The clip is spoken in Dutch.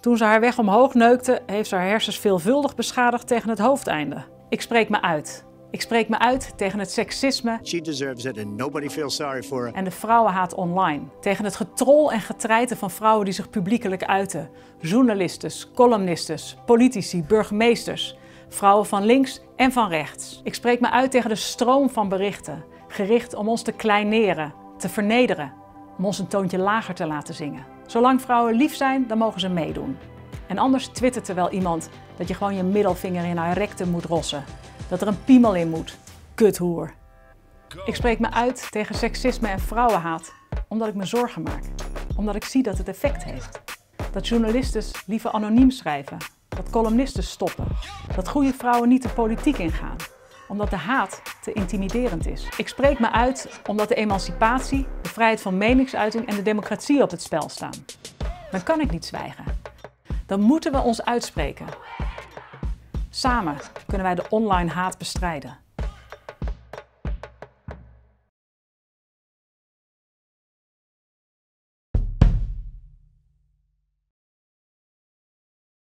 Toen ze haar weg omhoog neukte, heeft ze haar hersens veelvuldig beschadigd tegen het hoofdeinde. Ik spreek me uit. Ik spreek me uit tegen het seksisme She deserves it and nobody feels sorry for her. en de vrouwenhaat online. Tegen het getrol en getreiten van vrouwen die zich publiekelijk uiten. Journalistes, columnistes, politici, burgemeesters. Vrouwen van links en van rechts. Ik spreek me uit tegen de stroom van berichten. Gericht om ons te kleineren, te vernederen. Om ons een toontje lager te laten zingen. Zolang vrouwen lief zijn, dan mogen ze meedoen. En anders twittert er wel iemand dat je gewoon je middelvinger in haar rectum moet rossen. Dat er een piemel in moet. Kuthoer. Ik spreek me uit tegen seksisme en vrouwenhaat omdat ik me zorgen maak. Omdat ik zie dat het effect heeft. Dat journalisten liever anoniem schrijven. Dat columnisten stoppen. Dat goede vrouwen niet de politiek ingaan. Omdat de haat te intimiderend is. Ik spreek me uit omdat de emancipatie, de vrijheid van meningsuiting en de democratie op het spel staan. Dan kan ik niet zwijgen. Dan moeten we ons uitspreken. Samen kunnen wij de online haat bestrijden.